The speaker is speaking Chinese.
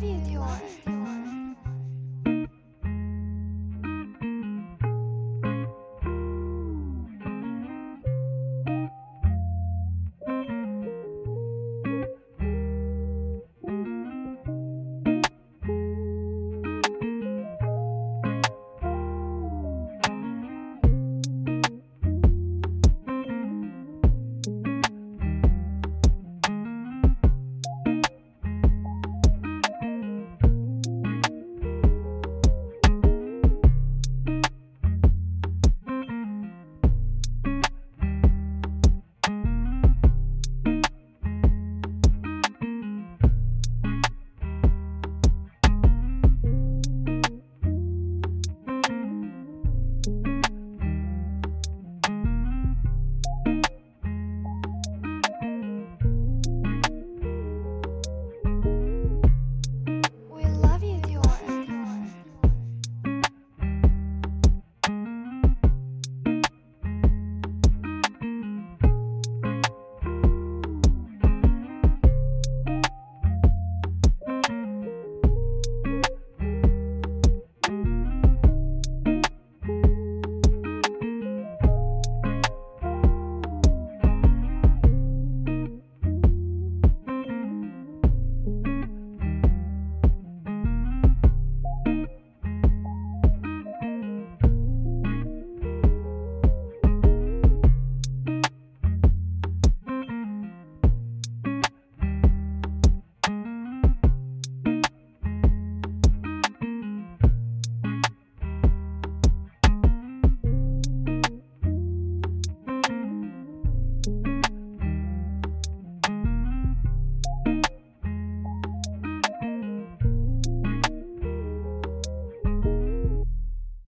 video